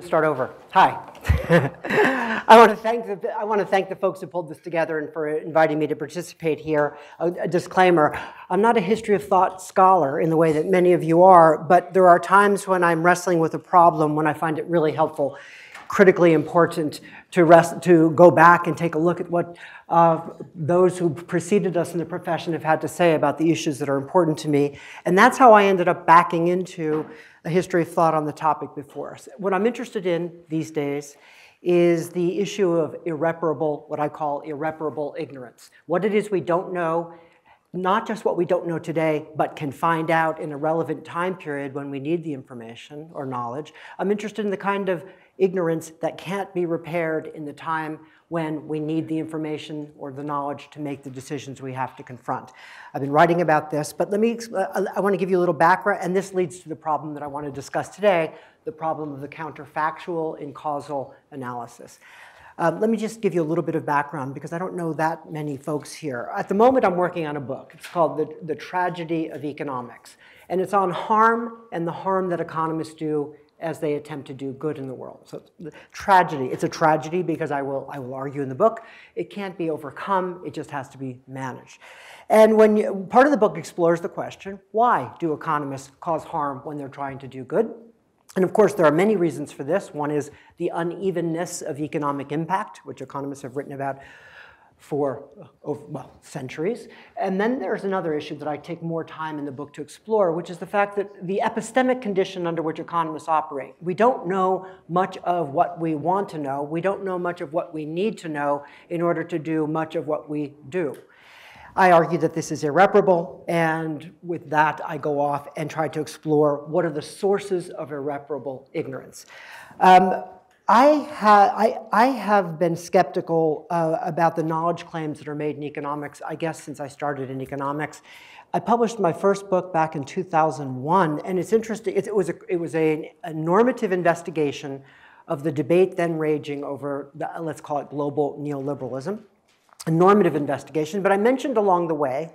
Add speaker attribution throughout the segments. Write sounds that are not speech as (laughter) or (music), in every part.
Speaker 1: Start over. Hi. (laughs) I want to thank the I want to thank the folks who pulled this together and for inviting me to participate here. A, a, disclaimer: I'm not a history of thought scholar in the way that many of you are, but there are times when I'm wrestling with a problem when I find it really helpful, critically important to rest, to go back and take a look at what uh, those who preceded us in the profession have had to say about the issues that are important to me, and that's how I ended up backing into a history of thought on the topic before us. What I'm interested in these days is the issue of irreparable, what I call irreparable ignorance. What it is we don't know, not just what we don't know today, but can find out in a relevant time period when we need the information or knowledge. I'm interested in the kind of ignorance that can't be repaired in the time when we need the information or the knowledge to make the decisions we have to confront. I've been writing about this, but let me, uh, I want to give you a little background, and this leads to the problem that I want to discuss today, the problem of the counterfactual in causal analysis. Um, let me just give you a little bit of background because I don't know that many folks here. At the moment, I'm working on a book. It's called The, the Tragedy of Economics. And it's on harm and the harm that economists do as they attempt to do good in the world. So the tragedy, it's a tragedy because I will, I will argue in the book, it can't be overcome, it just has to be managed. And when you, part of the book explores the question, why do economists cause harm when they're trying to do good? And of course, there are many reasons for this. One is the unevenness of economic impact, which economists have written about for well, centuries. And then there's another issue that I take more time in the book to explore, which is the fact that the epistemic condition under which economists operate. We don't know much of what we want to know. We don't know much of what we need to know in order to do much of what we do. I argue that this is irreparable, and with that, I go off and try to explore what are the sources of irreparable ignorance. Um, I, ha I, I have been skeptical uh, about the knowledge claims that are made in economics, I guess, since I started in economics. I published my first book back in 2001, and it's interesting. It, it was, a, it was a, a, normative investigation of the debate then raging over, the, let's call it global neoliberalism, a normative investigation. But I mentioned along the way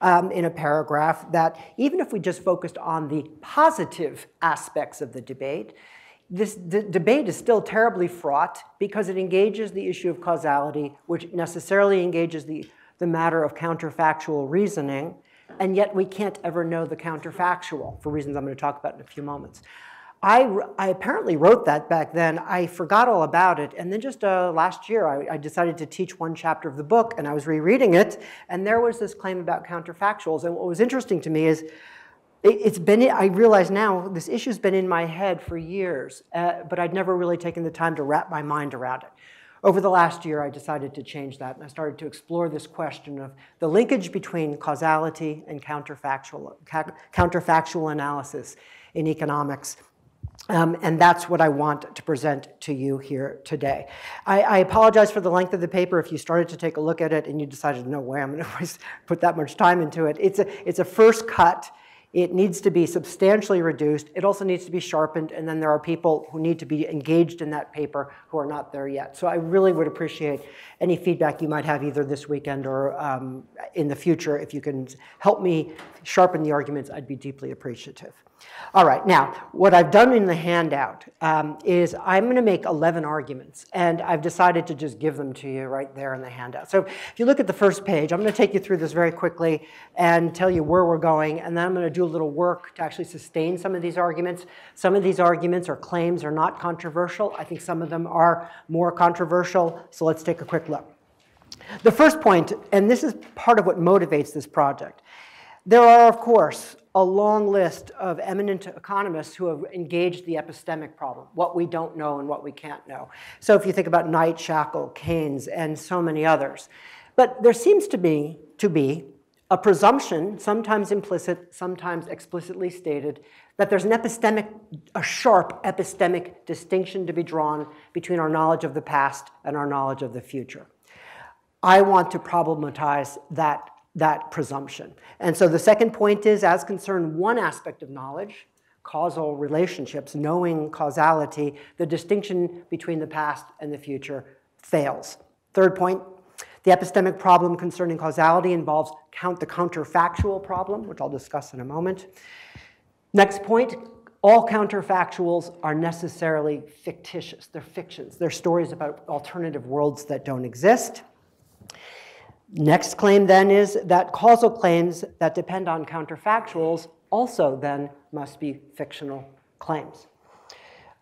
Speaker 1: um, in a paragraph that even if we just focused on the positive aspects of the debate, this debate is still terribly fraught because it engages the issue of causality, which necessarily engages the, the matter of counterfactual reasoning, and yet we can't ever know the counterfactual for reasons I'm going to talk about in a few moments. I, I apparently wrote that back then. I forgot all about it. And then just uh, last year, I, I, decided to teach one chapter of the book, and I was rereading it, and there was this claim about counterfactuals. And what was interesting to me is it's been, I realize now, this issue's been in my head for years, uh, but I'd never really taken the time to wrap my mind around it. Over the last year, I decided to change that, and I started to explore this question of the linkage between causality and counterfactual, counterfactual analysis in economics. Um, and that's what I want to present to you here today. I, I, apologize for the length of the paper. If you started to take a look at it and you decided, no way, I'm going (laughs) to put that much time into it. It's a, it's a first cut. It needs to be substantially reduced. It also needs to be sharpened, and then there are people who need to be engaged in that paper who are not there yet. So I really would appreciate any feedback you might have either this weekend or um, in the future. If you can help me sharpen the arguments, I'd be deeply appreciative. All right, now, what I've done in the handout um, is I'm going to make 11 arguments, and I've decided to just give them to you right there in the handout. So if you look at the first page, I'm going to take you through this very quickly and tell you where we're going, and then I'm going to do a little work to actually sustain some of these arguments. Some of these arguments or claims are not controversial. I think some of them are more controversial, so let's take a quick look. The first point, and this is part of what motivates this project, there are, of course, a long list of eminent economists who have engaged the epistemic problem, what we don't know and what we can't know. So if you think about Knight, Shackle, Keynes, and so many others. But there seems to be, to be a presumption, sometimes implicit, sometimes explicitly stated, that there's an epistemic, a sharp epistemic distinction to be drawn between our knowledge of the past and our knowledge of the future. I want to problematize that that presumption. And so the second point is, as concerned one aspect of knowledge, causal relationships, knowing causality, the distinction between the past and the future fails. Third point, the epistemic problem concerning causality involves count the counterfactual problem, which I'll discuss in a moment. Next point, all counterfactuals are necessarily fictitious. They're fictions. They're stories about alternative worlds that don't exist. Next claim then is that causal claims that depend on counterfactuals also then must be fictional claims.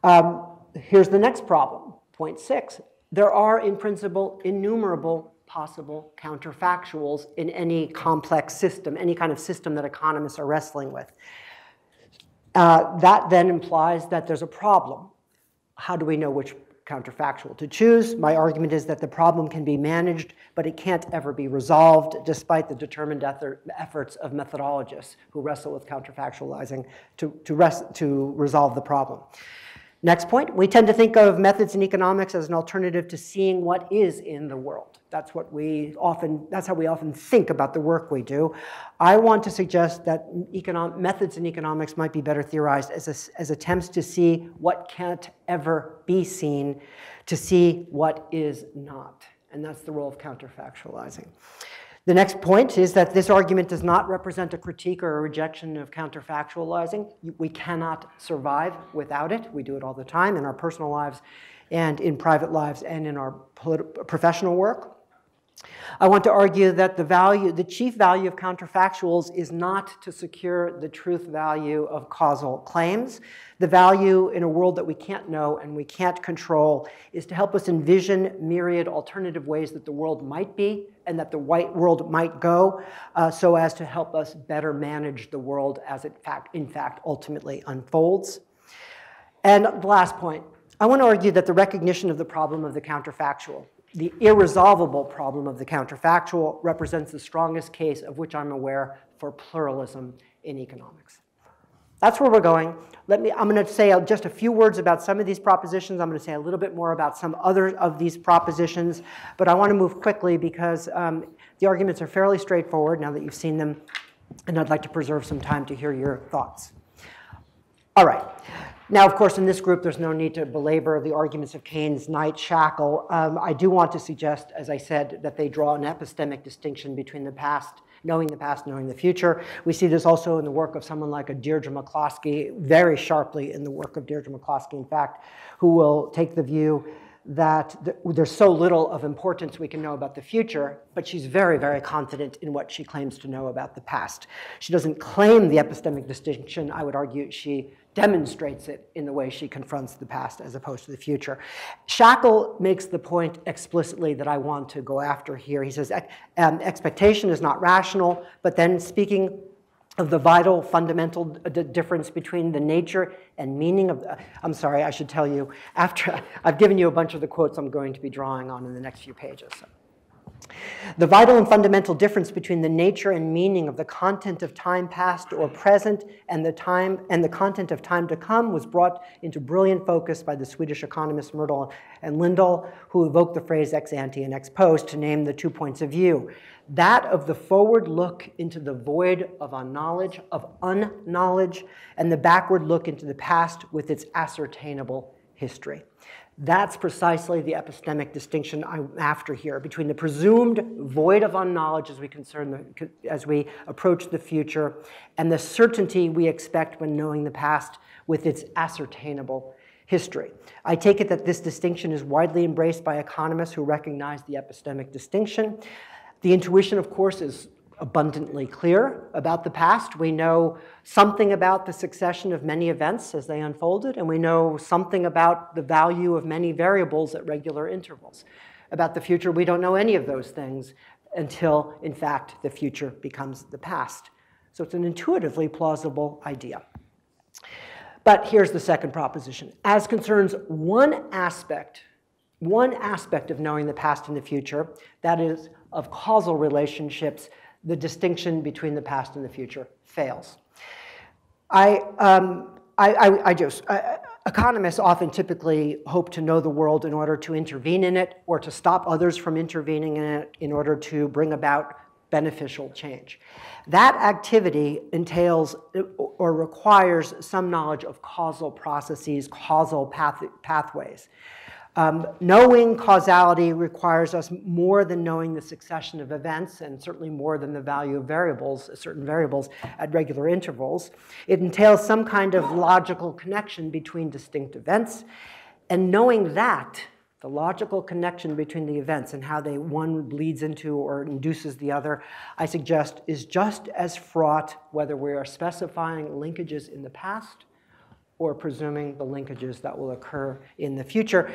Speaker 1: Um, here's the next problem, point six. There are, in principle, innumerable possible counterfactuals in any complex system, any kind of system that economists are wrestling with. Uh, that then implies that there's a problem. How do we know which counterfactual to choose? My argument is that the problem can be managed, but it can't ever be resolved, despite the determined efforts of methodologists who wrestle with counterfactualizing to, to, to resolve the problem. Next point, we tend to think of methods in economics as an alternative to seeing what is in the world. That's what we often, that's how we often think about the work we do. I want to suggest that economic, methods in economics might be better theorized as, a, as attempts to see what can't ever be seen, to see what is not. And that's the role of counterfactualizing. The next point is that this argument does not represent a critique or a rejection of counterfactualizing. We cannot survive without it. We do it all the time in our personal lives and in private lives and in our professional work. I want to argue that the value, the chief value of counterfactuals is not to secure the truth value of causal claims. The value in a world that we can't know and we can't control is to help us envision myriad alternative ways that the world might be and that the white world might go uh, so as to help us better manage the world as it fact, in fact ultimately unfolds. And the last point, I want to argue that the recognition of the problem of the counterfactual the irresolvable problem of the counterfactual represents the strongest case of which I'm aware for pluralism in economics. That's where we're going. Let me, I'm going to say just a few words about some of these propositions. I'm going to say a little bit more about some other of these propositions, but I want to move quickly because um, the arguments are fairly straightforward now that you've seen them, and I'd like to preserve some time to hear your thoughts. All right. Now, of course, in this group, there's no need to belabor the arguments of Keynes, Knight, Shackle. Um, I do want to suggest, as I said, that they draw an epistemic distinction between the past, knowing the past, knowing the future. We see this also in the work of someone like a Deirdre McCloskey, very sharply in the work of Deirdre McCloskey, in fact, who will take the view that there's so little of importance we can know about the future, but she's very, very confident in what she claims to know about the past. She doesn't claim the epistemic distinction. I would argue she demonstrates it in the way she confronts the past as opposed to the future. Shackle makes the point explicitly that I want to go after here. He says um, expectation is not rational, but then speaking of the vital fundamental difference between the nature and meaning of the, I'm sorry, I should tell you, after (laughs) I've given you a bunch of the quotes I'm going to be drawing on in the next few pages. So. The vital and fundamental difference between the nature and meaning of the content of time past or present and the time and the content of time to come was brought into brilliant focus by the Swedish economists Myrdal and Lindahl, who evoked the phrase ex ante and ex post to name the two points of view. That of the forward look into the void of unknowledge, of unknowledge, and the backward look into the past with its ascertainable history. That's precisely the epistemic distinction I'm after here between the presumed void of unknowledge as we concern the, as we approach the future and the certainty we expect when knowing the past with its ascertainable history. I take it that this distinction is widely embraced by economists who recognize the epistemic distinction. The intuition, of course, is abundantly clear about the past. We know something about the succession of many events as they unfolded, and we know something about the value of many variables at regular intervals. About the future, we don't know any of those things until, in fact, the future becomes the past. So it's an intuitively plausible idea. But here's the second proposition. As concerns one aspect, one aspect of knowing the past and the future, that is of causal relationships, the distinction between the past and the future fails. I, um, I, I, I just, uh, economists often typically hope to know the world in order to intervene in it or to stop others from intervening in it in order to bring about beneficial change. That activity entails or requires some knowledge of causal processes, causal path, pathways. Um, knowing causality requires us more than knowing the succession of events, and certainly more than the value of variables, certain variables at regular intervals. It entails some kind of logical connection between distinct events, and knowing that, the logical connection between the events and how they one bleeds into or induces the other, I suggest is just as fraught whether we are specifying linkages in the past or presuming the linkages that will occur in the future.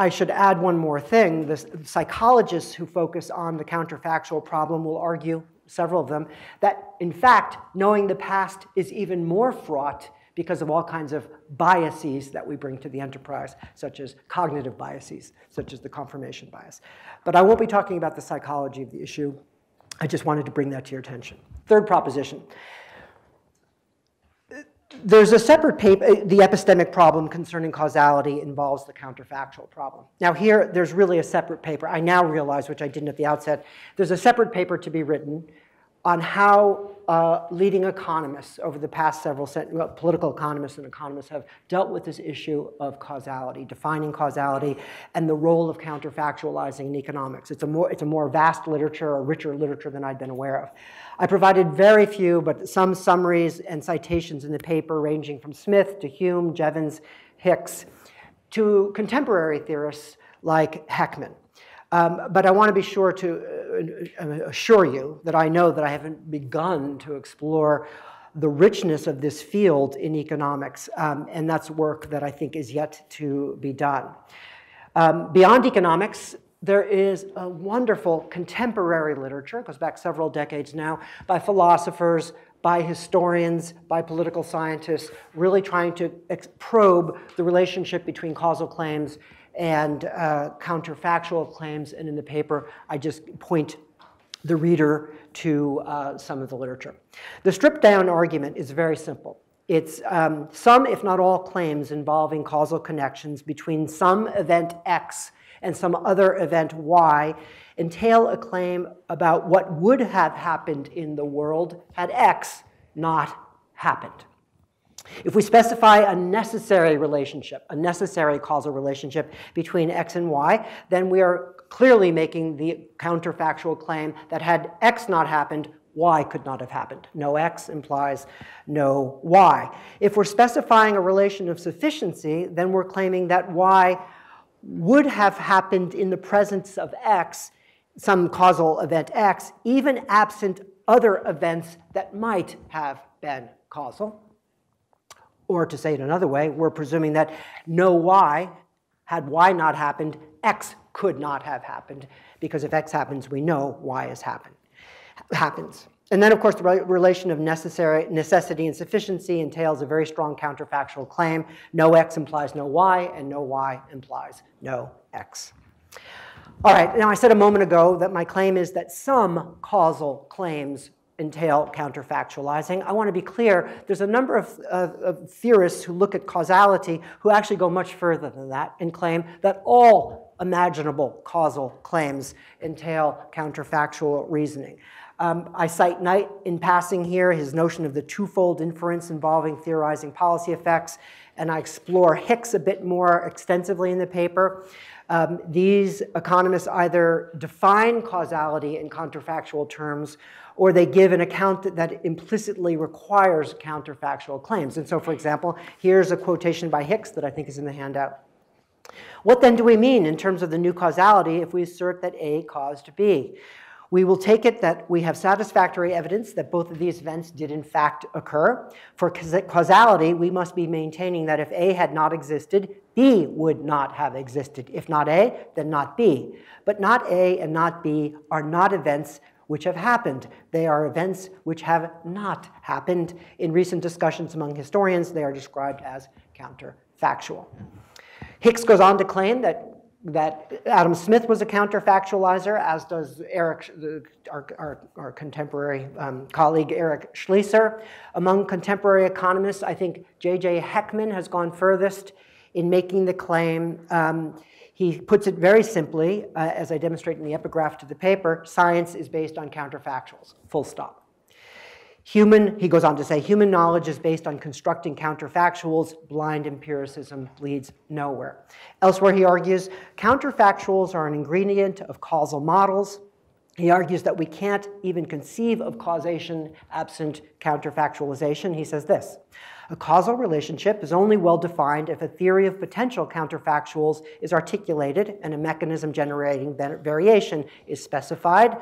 Speaker 1: I should add one more thing. The psychologists who focus on the counterfactual problem will argue, several of them, that in fact, knowing the past is even more fraught because of all kinds of biases that we bring to the enterprise, such as cognitive biases, such as the confirmation bias. But I won't be talking about the psychology of the issue. I just wanted to bring that to your attention. Third proposition there's a separate paper, uh, the epistemic problem concerning causality involves the counterfactual problem. Now here, there's really a separate paper. I now realize, which I didn't at the outset, there's a separate paper to be written on how uh, leading economists over the past several well, political economists and economists have dealt with this issue of causality, defining causality, and the role of counterfactualizing in economics. It's a more, it's a more vast literature, a richer literature than I'd been aware of. I provided very few, but some summaries and citations in the paper ranging from Smith to Hume, Jevons, Hicks, to contemporary theorists like Heckman. Um, but I want to be sure to uh, uh, assure you that I know that I haven't begun to explore the richness of this field in economics, um, and that's work that I think is yet to be done. Um, beyond economics, there is a wonderful contemporary literature, goes back several decades now, by philosophers, by historians, by political scientists, really trying to probe the relationship between causal claims and uh, counterfactual claims. And in the paper, I just point the reader to uh, some of the literature. The stripped down argument is very simple. It's um, some, if not all, claims involving causal connections between some event X and some other event Y entail a claim about what would have happened in the world had X not happened. If we specify a necessary relationship, a necessary causal relationship between X and Y, then we are clearly making the counterfactual claim that had X not happened, Y could not have happened. No X implies no Y. If we're specifying a relation of sufficiency, then we're claiming that Y would have happened in the presence of X, some causal event X, even absent other events that might have been causal. Or to say it another way, we're presuming that no Y, had Y not happened, X could not have happened, because if X happens, we know Y has happened, happens. And then, of course, the relation of necessary, necessity and sufficiency entails a very strong counterfactual claim. No x implies no y, and no y implies no x. All right, now I said a moment ago that my claim is that some causal claims entail counterfactualizing. I want to be clear, there's a number of, of theorists who look at causality who actually go much further than that and claim that all imaginable causal claims entail counterfactual reasoning. Um, I cite Knight in passing here, his notion of the twofold inference involving theorizing policy effects, and I explore Hicks a bit more extensively in the paper. Um, these economists either define causality in counterfactual terms or they give an account that, implicitly requires counterfactual claims. And so, for example, here's a quotation by Hicks that I think is in the handout. What then do we mean in terms of the new causality if we assert that A caused B? We will take it that we have satisfactory evidence that both of these events did in fact occur. For causality, we must be maintaining that if A had not existed, B would not have existed. If not A, then not B. But not A and not B are not events which have happened. They are events which have not happened. In recent discussions among historians, they are described as counterfactual. Hicks goes on to claim that that Adam Smith was a counterfactualizer, as does Eric, our, our, our contemporary um, colleague Eric Schliesser. Among contemporary economists, I think J.J. Heckman has gone furthest in making the claim. Um, he puts it very simply, uh, as I demonstrate in the epigraph to the paper, science is based on counterfactuals, full stop. Human, he goes on to say, human knowledge is based on constructing counterfactuals. Blind empiricism leads nowhere. Elsewhere, he argues, counterfactuals are an ingredient of causal models. He argues that we can't even conceive of causation absent counterfactualization. He says this A causal relationship is only well defined if a theory of potential counterfactuals is articulated and a mechanism generating variation is specified.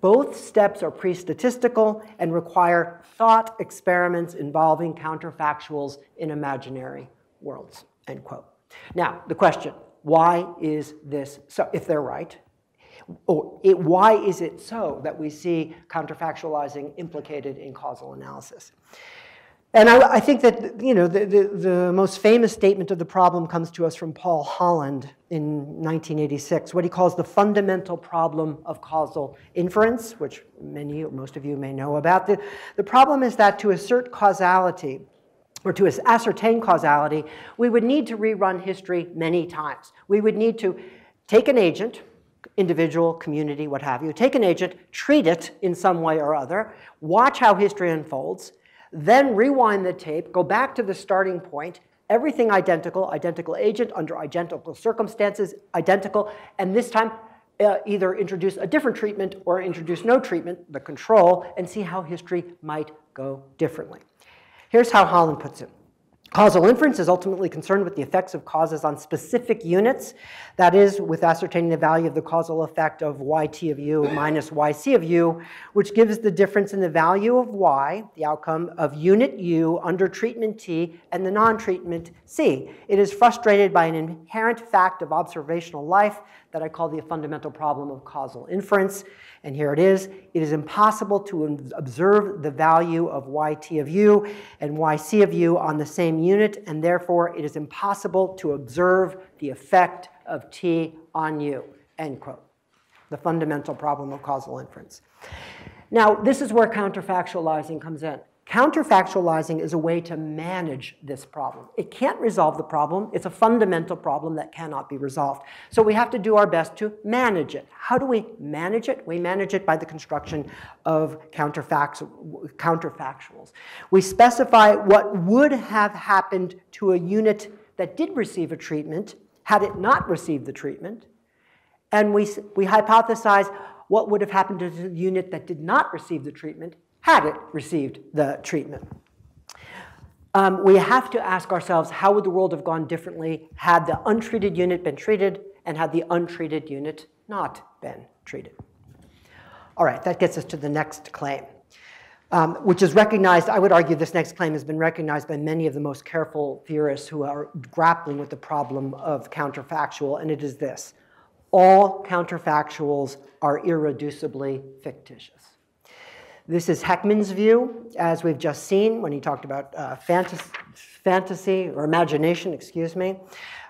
Speaker 1: Both steps are pre-statistical and require thought experiments involving counterfactuals in imaginary worlds, end quote. Now, the question, why is this so, if they're right? Or it, why is it so that we see counterfactualizing implicated in causal analysis? And I, I, think that you know the, the, the, most famous statement of the problem comes to us from Paul Holland in 1986, what he calls the fundamental problem of causal inference, which many or most of you may know about. The, the problem is that to assert causality, or to ascertain causality, we would need to rerun history many times. We would need to take an agent, individual, community, what have you, take an agent, treat it in some way or other, watch how history unfolds, then rewind the tape, go back to the starting point, everything identical, identical agent under identical circumstances, identical, and this time uh, either introduce a different treatment or introduce no treatment, the control, and see how history might go differently. Here's how Holland puts it. Causal inference is ultimately concerned with the effects of causes on specific units. That is, with ascertaining the value of the causal effect of yt of u minus yc of u, which gives the difference in the value of y, the outcome of unit u under treatment t and the non-treatment c. It is frustrated by an inherent fact of observational life that I call the fundamental problem of causal inference. And here it is. It is impossible to observe the value of yt of u and yc of u on the same unit, and therefore it is impossible to observe the effect of t on u, end quote. The fundamental problem of causal inference. Now, this is where counterfactualizing comes in. Counterfactualizing is a way to manage this problem. It can't resolve the problem. It's a fundamental problem that cannot be resolved. So we have to do our best to manage it. How do we manage it? We manage it by the construction of counterfactuals. We specify what would have happened to a unit that did receive a treatment had it not received the treatment. And we, we hypothesize what would have happened to the unit that did not receive the treatment had it received the treatment. Um, we have to ask ourselves, how would the world have gone differently had the untreated unit been treated and had the untreated unit not been treated? All right, that gets us to the next claim, um, which is recognized, I would argue this next claim has been recognized by many of the most careful theorists who are grappling with the problem of counterfactual, and it is this. All counterfactuals are irreducibly fictitious. This is Heckman's view, as we've just seen when he talked about uh, fantasy, fantasy, or imagination, excuse me.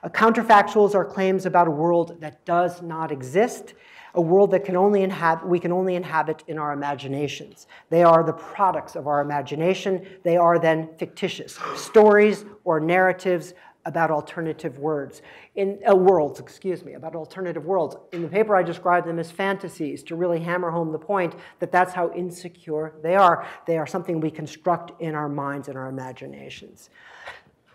Speaker 1: Uh, counterfactuals are claims about a world that does not exist, a world that can only inhabit, we can only inhabit in our imaginations. They are the products of our imagination. They are then fictitious, stories or narratives about alternative words in uh, worlds, excuse me, about alternative worlds. In the paper, I describe them as fantasies to really hammer home the point that that's how insecure they are. They are something we construct in our minds and our imaginations.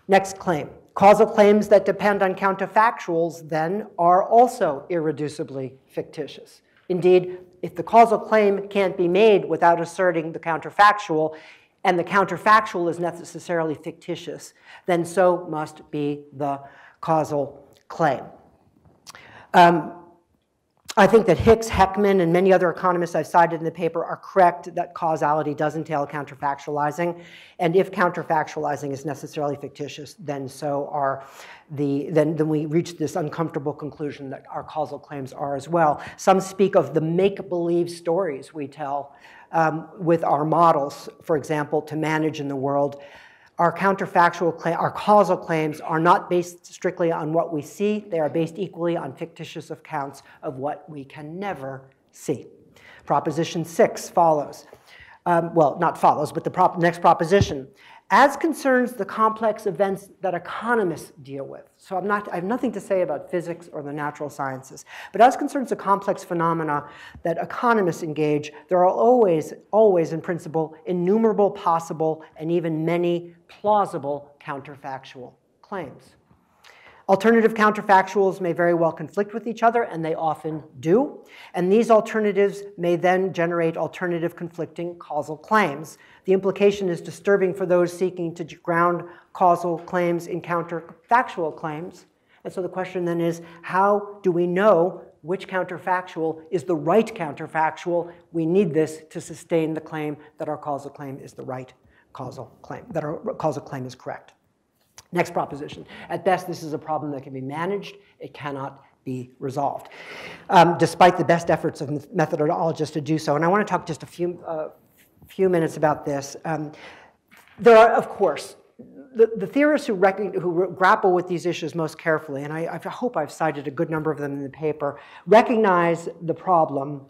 Speaker 1: Next claim. Causal claims that depend on counterfactuals, then, are also irreducibly fictitious. Indeed, if the causal claim can't be made without asserting the counterfactual, and the counterfactual is necessarily fictitious, then so must be the causal claim. Um, I think that Hicks, Heckman, and many other economists I've cited in the paper are correct that causality does entail counterfactualizing. And if counterfactualizing is necessarily fictitious, then so are the, then, then we reach this uncomfortable conclusion that our causal claims are as well. Some speak of the make-believe stories we tell um, with our models, for example, to manage in the world. Our counterfactual, claim, our causal claims are not based strictly on what we see. They are based equally on fictitious accounts of what we can never see. Proposition six follows. Um, well, not follows, but the prop next proposition. As concerns the complex events that economists deal with, so I'm not, I have nothing to say about physics or the natural sciences, but as concerns the complex phenomena that economists engage, there are always, always in principle, innumerable possible and even many plausible counterfactual claims. Alternative counterfactuals may very well conflict with each other, and they often do. And these alternatives may then generate alternative conflicting causal claims. The implication is disturbing for those seeking to ground causal claims in counterfactual claims. And so the question then is, how do we know which counterfactual is the right counterfactual? We need this to sustain the claim that our causal claim is the right causal claim, that our causal claim is correct. Next proposition. At best, this is a problem that can be managed. It cannot be resolved, um, despite the best efforts of methodologists to do so. And I want to talk just a few, uh, few minutes about this. Um, there are, of course, the, the theorists who, who, grapple with these issues most carefully, and I, I hope I've cited a good number of them in the paper, recognize the problem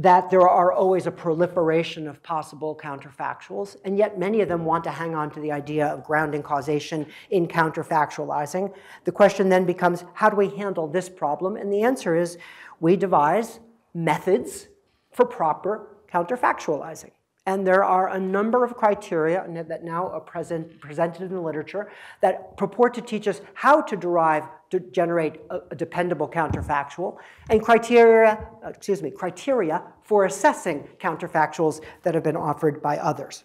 Speaker 1: that there are always a proliferation of possible counterfactuals, and yet many of them want to hang on to the idea of grounding causation in counterfactualizing. The question then becomes, how do we handle this problem? And the answer is, we devise methods for proper counterfactualizing. And there are a number of criteria that now are present, presented in the literature that purport to teach us how to derive, to generate a, a dependable counterfactual, and criteria, excuse me, criteria for assessing counterfactuals that have been offered by others.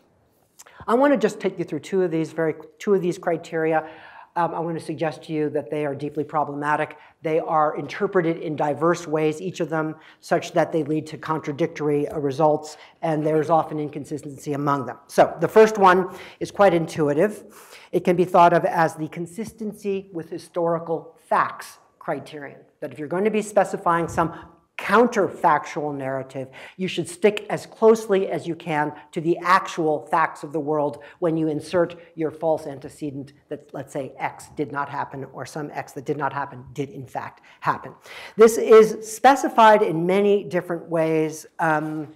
Speaker 1: I want to just take you through two of these, very, two of these criteria. Um, I want to suggest to you that they are deeply problematic. They are interpreted in diverse ways, each of them such that they lead to contradictory uh, results, and there's often inconsistency among them. So the first one is quite intuitive. It can be thought of as the consistency with historical facts criterion. That if you're going to be specifying some counterfactual narrative. You should stick as closely as you can to the actual facts of the world when you insert your false antecedent that, let's say, X did not happen or some X that did not happen did in fact happen. This is specified in many different ways. Um,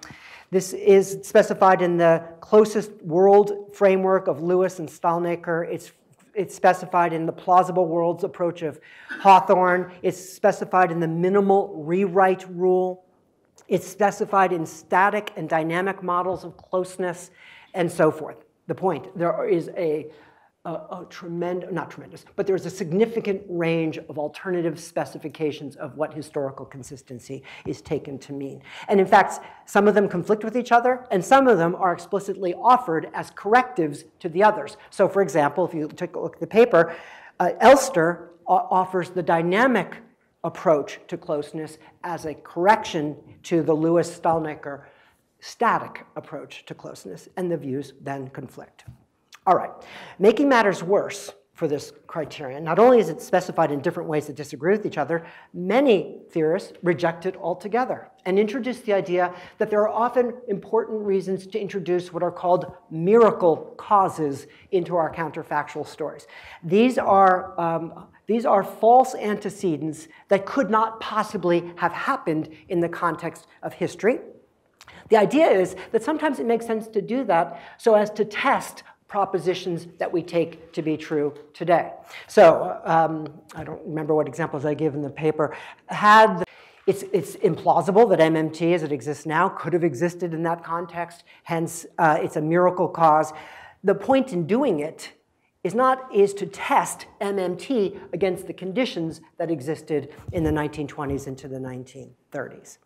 Speaker 1: this is specified in the closest world framework of Lewis and Stalnaker. It's it's specified in the plausible worlds approach of Hawthorn. It's specified in the minimal rewrite rule. It's specified in static and dynamic models of closeness and so forth. The point, there is a a, a tremendous, not tremendous, but there's a significant range of alternative specifications of what historical consistency is taken to mean. And in fact, some of them conflict with each other, and some of them are explicitly offered as correctives to the others. So for example, if you take a look at the paper, uh, Elster offers the dynamic approach to closeness as a correction to the Lewis-Stalnaker static approach to closeness, and the views then conflict. All right, making matters worse for this criterion, not only is it specified in different ways that disagree with each other, many theorists reject it altogether and introduce the idea that there are often important reasons to introduce what are called miracle causes into our counterfactual stories. These are, um, these are false antecedents that could not possibly have happened in the context of history. The idea is that sometimes it makes sense to do that so as to test propositions that we take to be true today. So um, I don't remember what examples I give in the paper. Had it's, it's implausible that MMT as it exists now could have existed in that context, hence uh, it's a miracle cause. The point in doing it is not is to test MMT against the conditions that existed in the 1920s into the 1930s.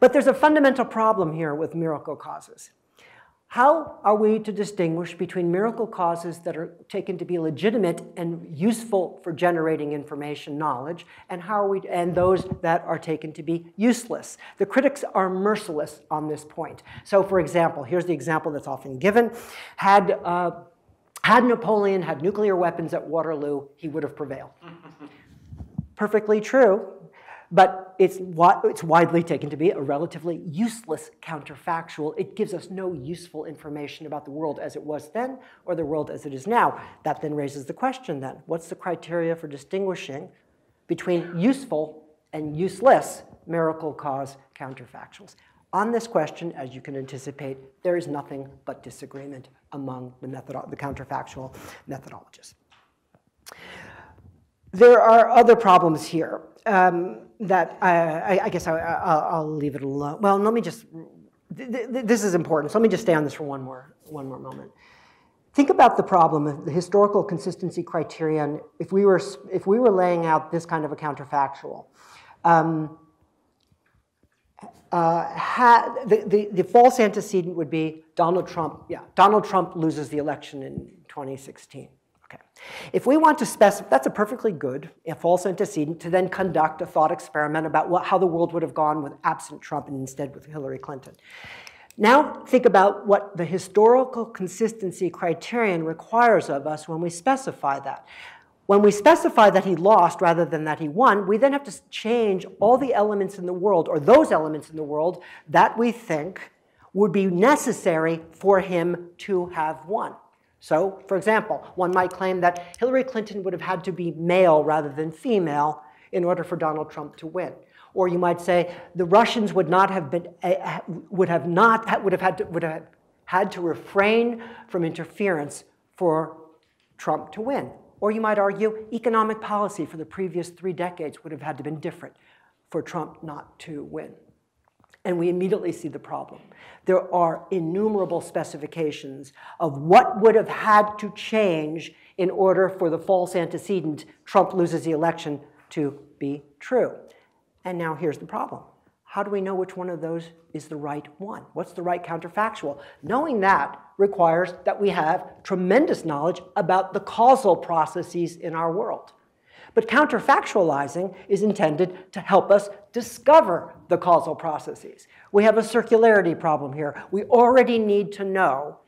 Speaker 1: But there's a fundamental problem here with miracle causes. How are we to distinguish between miracle causes that are taken to be legitimate and useful for generating information knowledge, and how are we and those that are taken to be useless? The critics are merciless on this point. So, for example, here's the example that's often given: had uh, had Napoleon had nuclear weapons at Waterloo, he would have prevailed. (laughs) Perfectly true, but it's, it's widely taken to be a relatively useless counterfactual. It gives us no useful information about the world as it was then or the world as it is now. That then raises the question then, what's the criteria for distinguishing between useful and useless miracle cause counterfactuals? On this question, as you can anticipate, there is nothing but disagreement among the, method, the counterfactual methodologists. There are other problems here um, that I, I guess I, will leave it alone. Well, let me just, th th this is important, so let me just stay on this for one more, one more moment. Think about the problem of the historical consistency criterion if we were, if we were laying out this kind of a counterfactual. Um, uh, the, the, the false antecedent would be Donald Trump, yeah, Donald Trump loses the election in 2016. If we want to specify, that's a perfectly good a false antecedent to then conduct a thought experiment about what, how the world would have gone with absent Trump and instead with Hillary Clinton. Now think about what the historical consistency criterion requires of us when we specify that. When we specify that he lost rather than that he won, we then have to change all the elements in the world, or those elements in the world, that we think would be necessary for him to have won. So, for example, one might claim that Hillary Clinton would have had to be male rather than female in order for Donald Trump to win. Or you might say the Russians would not have been, uh, would have not, would have had to, would have had to refrain from interference for Trump to win. Or you might argue economic policy for the previous three decades would have had to been different for Trump not to win. And we immediately see the problem. There are innumerable specifications of what would have had to change in order for the false antecedent, Trump loses the election, to be true. And now here's the problem. How do we know which one of those is the right one? What's the right counterfactual? Knowing that requires that we have tremendous knowledge about the causal processes in our world. But counterfactualizing is intended to help us discover the causal processes. We have a circularity problem here. We already need to know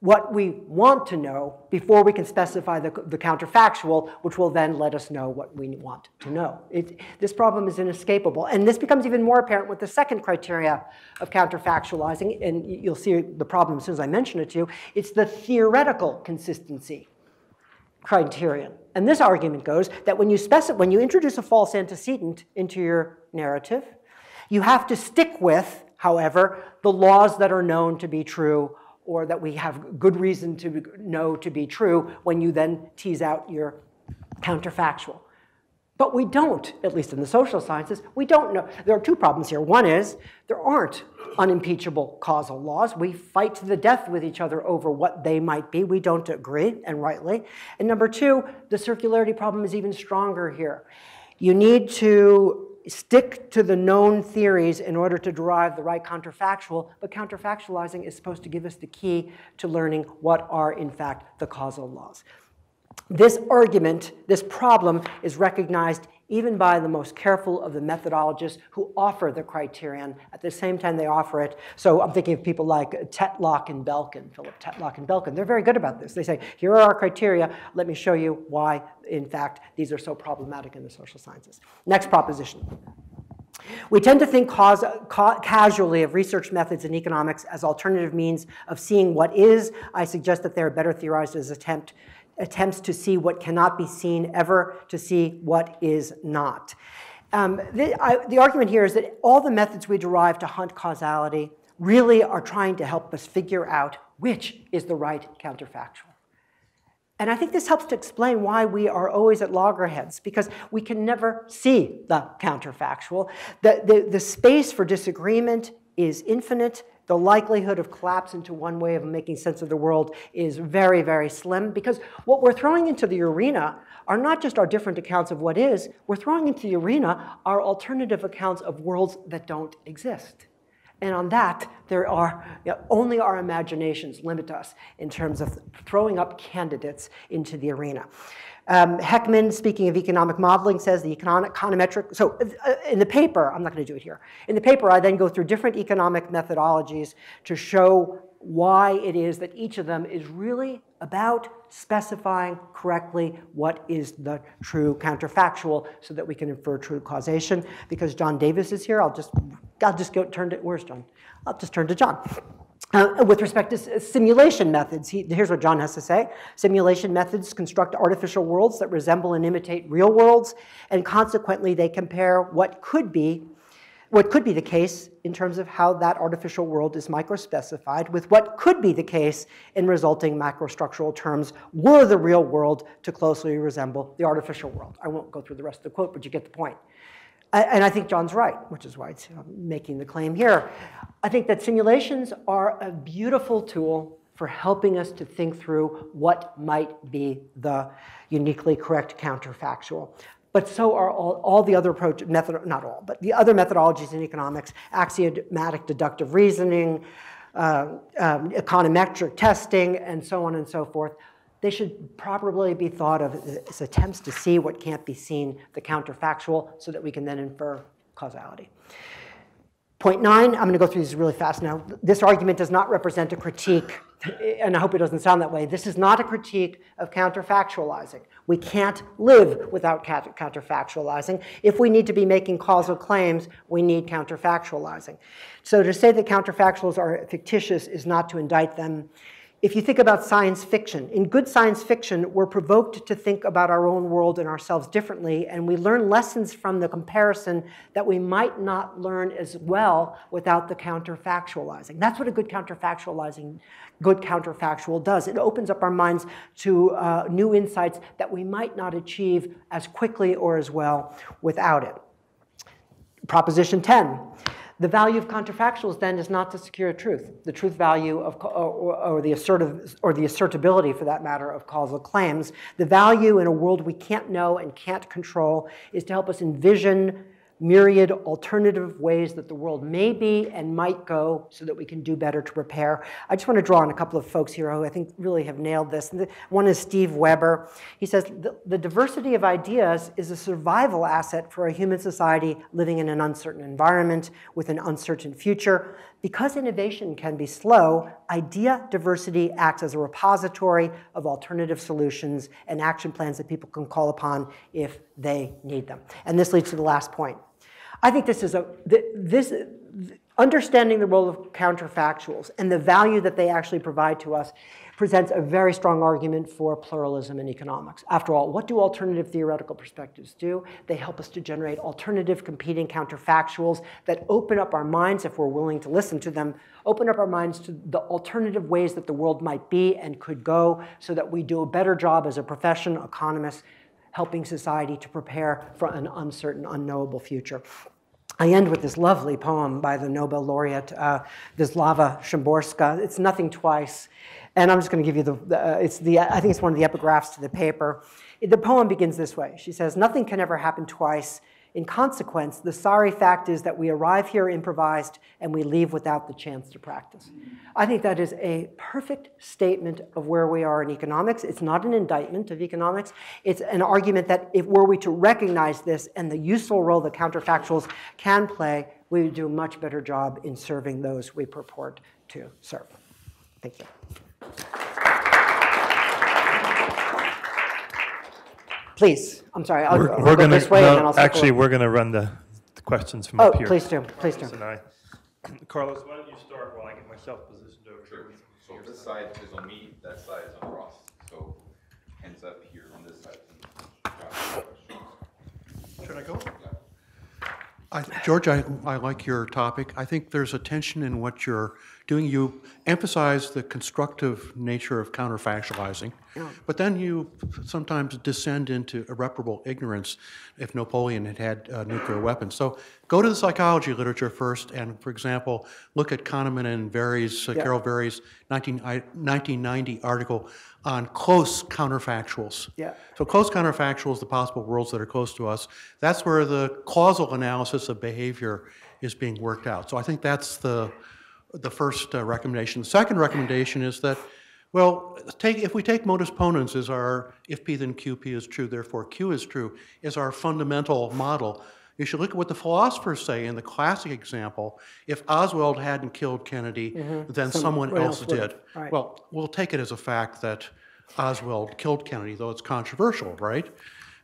Speaker 1: what we want to know before we can specify the, the counterfactual, which will then let us know what we want to know. It, this problem is inescapable. And this becomes even more apparent with the second criteria of counterfactualizing, and you'll see the problem as soon as I mention it to you. It's the theoretical consistency criterion. And this argument goes that when you, specify, when you introduce a false antecedent into your narrative, you have to stick with, however, the laws that are known to be true or that we have good reason to know to be true when you then tease out your counterfactual. But we don't, at least in the social sciences, we don't know. There are two problems here. One is there aren't unimpeachable causal laws. We fight to the death with each other over what they might be. We don't agree, and rightly. And number two, the circularity problem is even stronger here. You need to stick to the known theories in order to derive the right counterfactual, but counterfactualizing is supposed to give us the key to learning what are, in fact, the causal laws. This argument, this problem, is recognized even by the most careful of the methodologists who offer the criterion. At the same time, they offer it. So I'm thinking of people like Tetlock and Belkin, Philip Tetlock and Belkin. They're very good about this. They say, here are our criteria. Let me show you why, in fact, these are so problematic in the social sciences. Next proposition. We tend to think cause, ca casually of research methods in economics as alternative means of seeing what is. I suggest that they are better theorized as attempt attempts to see what cannot be seen, ever to see what is not. Um, the, I, the argument here is that all the methods we derive to hunt causality really are trying to help us figure out which is the right counterfactual. And I think this helps to explain why we are always at loggerheads, because we can never see the counterfactual. The, the, the space for disagreement is infinite, the likelihood of collapse into one way of making sense of the world is very, very slim because what we're throwing into the arena are not just our different accounts of what is, we're throwing into the arena our alternative accounts of worlds that don't exist. And on that, there are you know, only our imaginations limit us in terms of throwing up candidates into the arena. Um, Heckman, speaking of economic modeling, says the economic econometric, so uh, in the paper, I'm not going to do it here. In the paper, I then go through different economic methodologies to show why it is that each of them is really about specifying correctly what is the true counterfactual so that we can infer true causation. Because John Davis is here, I'll just, I'll just go turn to, where's John? I'll just turn to John. Uh, with respect to simulation methods, he, here's what John has to say. Simulation methods construct artificial worlds that resemble and imitate real worlds, and consequently they compare what could be what could be the case in terms of how that artificial world is microspecified with what could be the case in resulting macrostructural terms were the real world to closely resemble the artificial world. I won't go through the rest of the quote, but you get the point. And I think John's right, which is why I'm making the claim here. I think that simulations are a beautiful tool for helping us to think through what might be the uniquely correct counterfactual but so are all, all the other approach, method, not all, but the other methodologies in economics, axiomatic deductive reasoning, uh, um, econometric testing, and so on and so forth. They should probably be thought of as attempts to see what can't be seen, the counterfactual, so that we can then infer causality. Point nine, I'm going to go through these really fast now. This argument does not represent a critique, and I hope it doesn't sound that way. This is not a critique of counterfactualizing. We can't live without counterfactualizing. If we need to be making causal claims, we need counterfactualizing. So to say that counterfactuals are fictitious is not to indict them if you think about science fiction, in good science fiction, we're provoked to think about our own world and ourselves differently, and we learn lessons from the comparison that we might not learn as well without the counterfactualizing. That's what a good counterfactualizing, good counterfactual does. It opens up our minds to uh, new insights that we might not achieve as quickly or as well without it. Proposition 10. The value of counterfactuals then is not to secure truth. The truth value of, or, or, the assertive, or the assertability for that matter of causal claims. The value in a world we can't know and can't control is to help us envision myriad alternative ways that the world may be and might go so that we can do better to prepare. I just want to draw on a couple of folks here who I think really have nailed this. One is Steve Weber. He says, the, diversity of ideas is a survival asset for a human society living in an uncertain environment with an uncertain future. Because innovation can be slow, idea diversity acts as a repository of alternative solutions and action plans that people can call upon if they need them. And this leads to the last point. I think this is a, this, understanding the role of counterfactuals and the value that they actually provide to us presents a very strong argument for pluralism in economics. After all, what do alternative theoretical perspectives do? They help us to generate alternative competing counterfactuals that open up our minds, if we're willing to listen to them, open up our minds to the alternative ways that the world might be and could go so that we do a better job as a profession, economists, helping society to prepare for an uncertain, unknowable future. I end with this lovely poem by the Nobel laureate uh, Wisława Szymborska. It's Nothing Twice. And I'm just going to give you the, the uh, it's the, I think it's one of the epigraphs to the paper. The poem begins this way. She says, Nothing can ever happen twice. In consequence, the sorry fact is that we arrive here improvised and we leave without the chance to practice. I think that is a perfect statement of where we are in economics. It's not an indictment of economics. It's an argument that if were we to recognize this and the useful role that counterfactuals can play, we would do a much better job in serving those we purport to serve. Thank you. Please, I'm sorry, I'll,
Speaker 2: We're,
Speaker 1: I'll
Speaker 2: we're
Speaker 1: go
Speaker 2: gonna,
Speaker 1: this way and then I'll
Speaker 2: actually, we're gonna run the, the questions from
Speaker 1: Oh,
Speaker 2: up here.
Speaker 1: please do, please do.
Speaker 2: And I, Carlos, why don't you start while I get myself positioned over
Speaker 3: Sure.
Speaker 2: here?
Speaker 3: So this side is on me, that side is on Ross. So hands up here on this side.
Speaker 2: Should I go?
Speaker 4: I, George, I, I like your topic. I think there's a tension in what you're doing. You emphasize the constructive nature of counterfactualizing, but then you sometimes descend into irreparable ignorance if Napoleon had had uh, nuclear weapons. So go to the psychology literature first, and for example, look at Kahneman and Varey's, uh,
Speaker 1: Yeah.
Speaker 4: Carol Varey's 19, I- 1990 article on close counterfactuals.
Speaker 1: Yeah.
Speaker 4: So close counterfactuals, the possible worlds that are close to us, that's where the causal analysis of behavior is being worked out. So I think that's the, the first uh, recommendation. The second recommendation is that, well, take, if we take modus ponens as our, if P then QP is true, therefore Q is true, is our fundamental model, you should look at what the philosophers say in the classic example. If Oswald hadn't killed Kennedy, then someone
Speaker 1: someone
Speaker 4: else
Speaker 1: else
Speaker 4: did.
Speaker 1: right.
Speaker 4: Well, we'll take it as a fact that Oswald killed Kennedy, though it's controversial, right?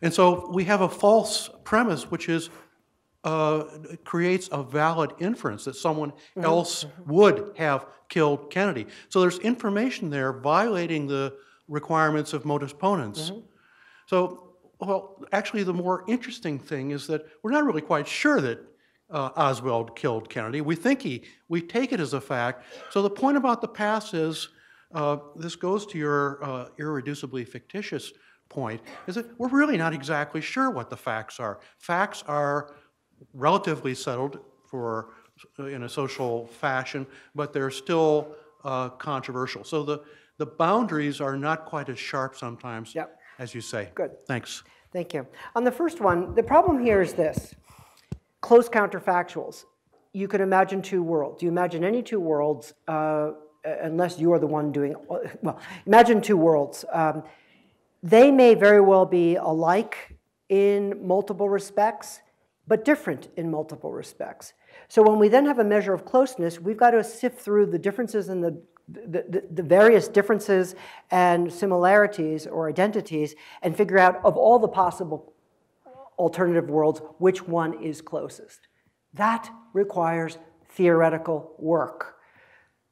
Speaker 4: And so we have a false premise, which is uh, creates a valid inference that someone else would have killed Kennedy. So there's information there violating the requirements of modus ponens. So, well, actually, the more interesting thing is that we're not really quite sure that uh, Oswald killed Kennedy. We think he, we take it as a fact. So the point about the past is, uh, this goes to your uh, irreducibly fictitious point, is that we're really not exactly sure what the facts are. Facts are relatively settled for, in a social fashion, but they're still uh, controversial. So the, the boundaries are not quite as sharp sometimes,
Speaker 1: Yep.
Speaker 4: as you say.
Speaker 1: Good.
Speaker 4: Thanks.
Speaker 1: Thank you. On the first one, the problem here is this. Close counterfactuals. You can imagine two worlds. You imagine any two worlds, uh, unless you are the one doing, well, imagine two worlds. Um, they may very well be alike in multiple respects, but different in multiple respects. So when we then have a measure of closeness, we've got to sift through the differences in the, the, the, the various differences and similarities or identities and figure out of all the possible alternative worlds, which one is closest. That requires theoretical work.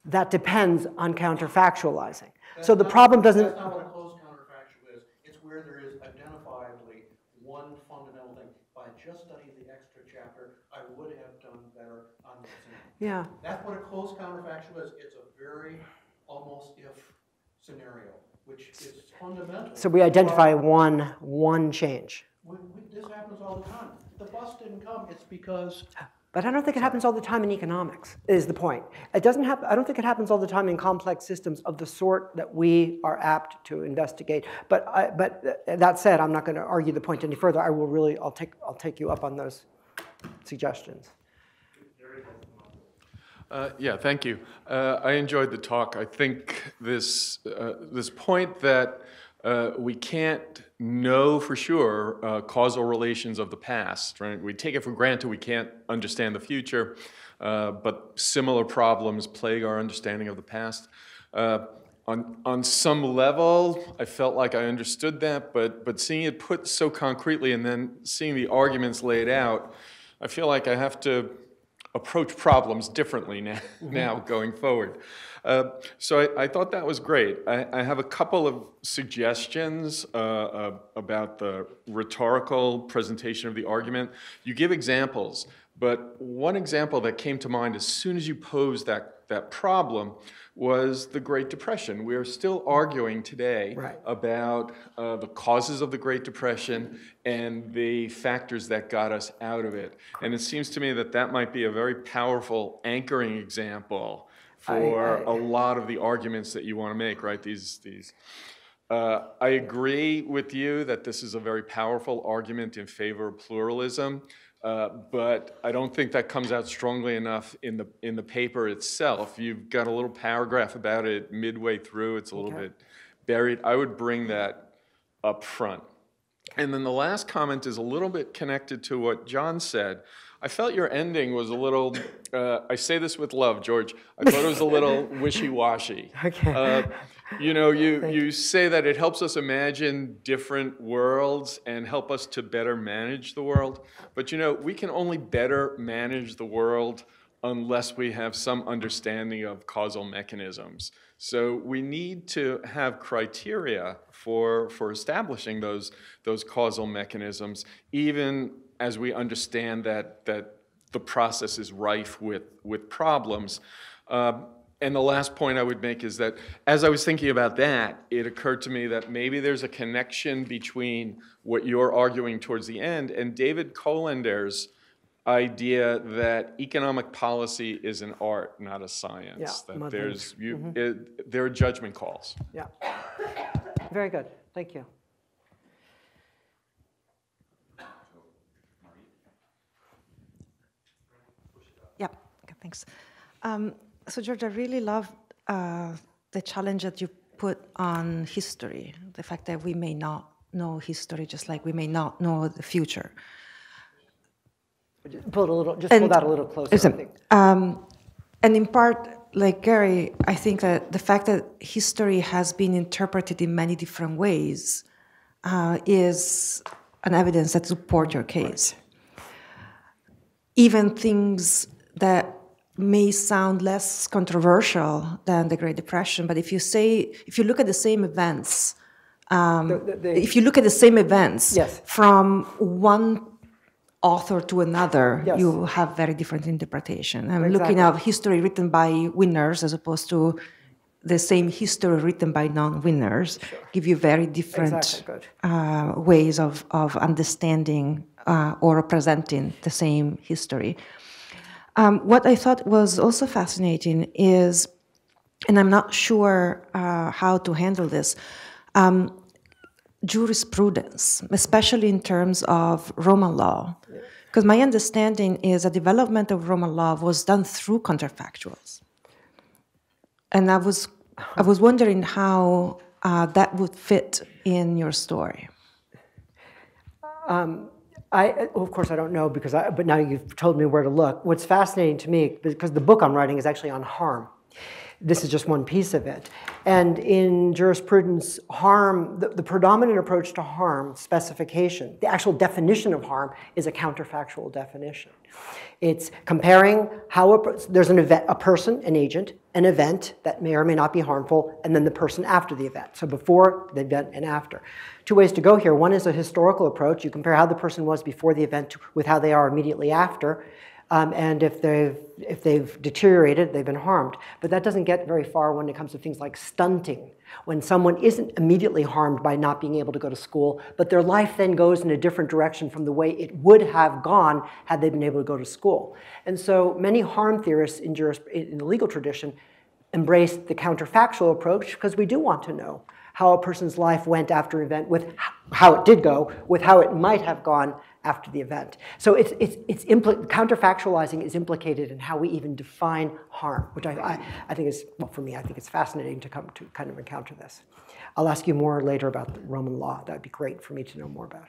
Speaker 1: That depends on counterfactualizing. So the problem doesn't,
Speaker 4: That's not what a closed counterfactual is. It's where there is identifiably one fundamental thing. If I had just studied the extra chapter, I would have done better on this.
Speaker 1: Yeah.
Speaker 4: That's what a closed counterfactual is. It's a very almost if scenario, which is fundamental.
Speaker 1: So we identify one, one change.
Speaker 4: We- this happens all the time. The bus didn't come, it's because
Speaker 1: But I don't think it happens all the time in economics, is the point. It doesn't happen, I don't think it happens all the time in complex systems of the sort that we are apt to investigate. But, I, but that said, I'm not going to argue the point any further. I will really, I'll take, I'll take you up on those suggestions.
Speaker 5: Uh, Yeah, thank you. Uh, I enjoyed the talk. I think this, uh, this point that uh, we can't know for sure uh, causal relations of the past, right? We take it for granted we can't understand the future, uh, but similar problems plague our understanding of the past. On, on some level, I felt like I understood that, but, but seeing it put so concretely and then seeing the arguments laid out, I feel like I have to approach problems differently now, now going forward. Uh, so I, I thought that was great. I, I have a couple of suggestions uh, uh, about the rhetorical presentation of the argument. You give examples, but one example that came to mind as soon as you posed that, that problem was the Great Depression. We are still arguing today
Speaker 1: Right.
Speaker 5: about uh, the causes of the Great Depression and the factors that got us out of it. And it seems to me that that might be a very powerful anchoring example for
Speaker 1: I-
Speaker 5: a lot of the arguments that you want to make, right? These, these. Uh, I agree with you that this is a very powerful argument in favor of pluralism, uh, but I don't think that comes out strongly enough in the, in the paper itself. You've got a little paragraph about it midway through, it's a little
Speaker 1: Okay.
Speaker 5: bit buried. I would bring that up front. And then the last comment is a little bit connected to what John said. I felt your ending was a little, uh, I say this with love, George, I thought it was a little (laughs) wishy-washy.
Speaker 1: Okay.
Speaker 5: Uh, You know, you, you say that it helps us imagine different worlds and help us to better manage the world. But you know, we can only better manage the world unless we have some understanding of causal mechanisms. So we need to have criteria for, for establishing those, those causal mechanisms, even as we understand that, that the process is rife with, with problems. Um, and the last point I would make is that as I was thinking about that, it occurred to me that maybe there's a connection between what you're arguing towards the end and David Colander's idea that economic policy is an art, not a science.
Speaker 1: Yeah,
Speaker 5: that there's you, it, there are judgment calls.
Speaker 1: Yeah. Very good. Thank you.
Speaker 6: Yeah. okay, thanks. Um, so, George, I really love uh, the challenge that you put on history, the fact that we may not know history just like we may not know the future.
Speaker 1: Pull it a little, just pull
Speaker 6: And-
Speaker 1: that a little closer,
Speaker 6: um, and in part, like Gary, I think that the fact that history has been interpreted in many different ways uh, is an evidence that support your case. Even things that may sound less controversial than the Great Depression, but if you say, if you look at the same events, um,
Speaker 1: The- the- the-
Speaker 6: if you look at the same events
Speaker 1: Yes.
Speaker 6: from one author to another,
Speaker 1: Yes.
Speaker 6: you have very different interpretation. I'm looking at history written by winners as opposed to the same history written by non-winners, give you very different
Speaker 1: Exactly,
Speaker 6: uh, ways of, of understanding uh, or representing the same history. Um, what I thought was also fascinating is, and I'm not sure uh, how to handle this, um, jurisprudence, especially in terms of Roman law. Because my understanding is the development of Roman law was done through counterfactuals. And I was, I was wondering how uh, that would fit in your story.
Speaker 1: I, well, of course, I don't know because I, but now you've told me where to look. What's fascinating to me, because the book I'm writing is actually on harm. This is just one piece of it. And in jurisprudence, harm, the, the predominant approach to harm specification, the actual definition of harm is a counterfactual definition. It's comparing how a, there's an event, a person, an agent, an event that may or may not be harmful, and then the person after the event. So before the event and after. Two ways to go here. One is a historical approach. You compare how the person was before the event with how they are immediately after. Um, and if they've, if they've deteriorated, they've been harmed. But that doesn't get very far when it comes to things like stunting. When someone isn't immediately harmed by not being able to go to school, but their life then goes in a different direction from the way it would have gone had they been able to go to school. And so many harm theorists in, in the legal tradition embrace the counterfactual approach because we do want to know how a person's life went after event with how it did go, with how it might have gone after the event. So it's, it's, it's counterfactualizing is implicated in how we even define harm, which I, I, I think is, well, for me, I think it's fascinating to come to kind of encounter this. I'll ask you more later about the Roman law. That would be great for me to know more about.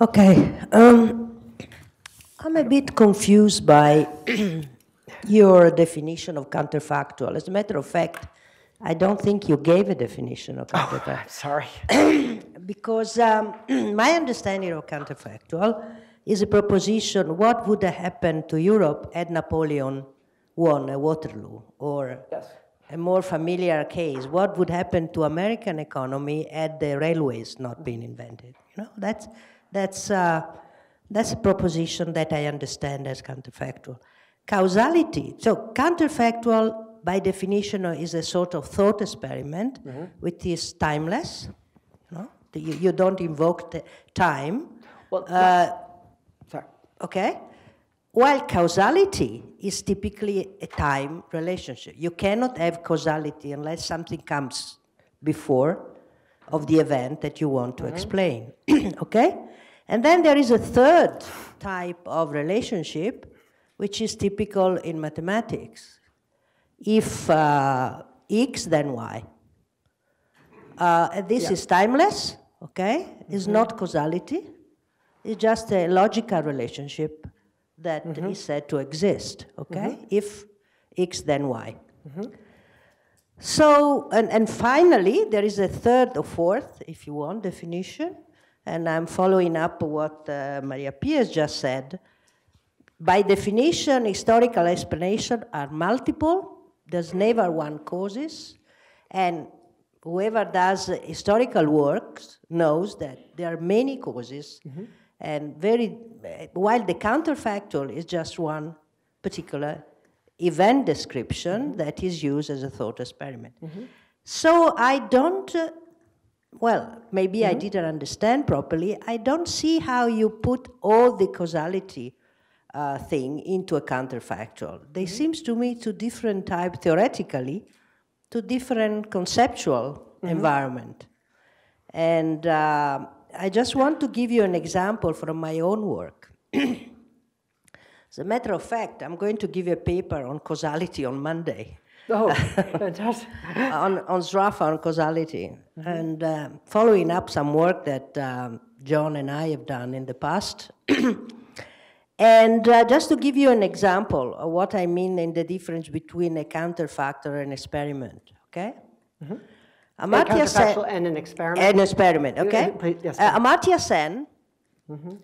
Speaker 7: Okay. Um, I'm a bit confused by (clears throat) your definition of counterfactual. As a matter of fact, I don't think you gave a definition of counterfactual.
Speaker 1: Sorry. (clears throat)
Speaker 7: because um, (clears throat) my understanding of counterfactual is a proposition what would have happened to Europe had Napoleon won a Waterloo? Or
Speaker 1: Yes.
Speaker 7: a more familiar case, what would happen to American economy had the railways not been invented? You know, that's, that's, uh, that's a proposition that I understand as counterfactual. Causality, so counterfactual by definition is a sort of thought experiment which is timeless. You, know? you, you don't invoke the time.
Speaker 1: Well,
Speaker 7: Uh,
Speaker 1: Sorry.
Speaker 7: okay? While causality is typically a time relationship. You cannot have causality unless something comes before of the event that you want to explain. (clears throat) okay? And then there is a third type of relationship, which is typical in mathematics. If uh, x, then y. Uh, this is timeless, okay? It's not causality. It's just a logical relationship that is said to exist, okay? If x, then y. So, and, and finally, there is a third or fourth, if you want, definition, and I'm following up what uh, Maria Pierce just said. By definition, historical explanations are multiple. There's never one causes, and whoever does historical works knows that there are many causes, mm-hmm. and very while the counterfactual is just one particular event description mm-hmm. that is used as a thought experiment. Mm-hmm. So I don't. Uh, well, maybe I didn't understand properly. I don't see how you put all the causality uh, thing into a counterfactual. They seems to me two different type theoretically, to different conceptual environment. And uh, I just want to give you an example from my own work. (clears throat) As a matter of fact, I'm going to give you a paper on causality on Monday
Speaker 1: Oh, (laughs) fantastic.
Speaker 7: on, on Sraffa on causality, and uh, following up some work that um, John and I have done in the past. (clears throat) and uh, just to give you an example of what I mean in the difference between a counterfactor and experiment, okay?
Speaker 1: A
Speaker 7: Amartya Sen-
Speaker 1: counterfactual and an experiment.
Speaker 7: an experiment, okay?
Speaker 1: please, yes,
Speaker 7: uh. Amartya Sen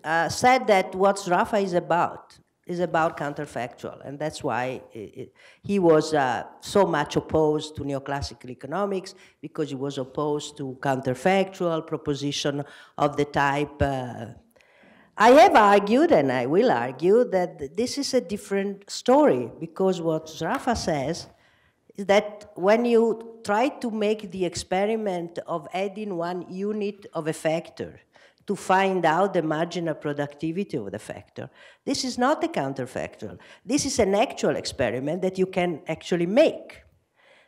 Speaker 7: uh, said that what Sraffa is about is about counterfactual, and that's why i i he was uh, so much opposed to neoclassical economics because he was opposed to counterfactual proposition of the type uh, I have argued, and I will argue, that this is a different story because what Sraffa says is that when you try to make the experiment of adding one unit of a factor to find out the marginal productivity of the factor, this is not a counterfactual. This is an actual experiment that you can actually make.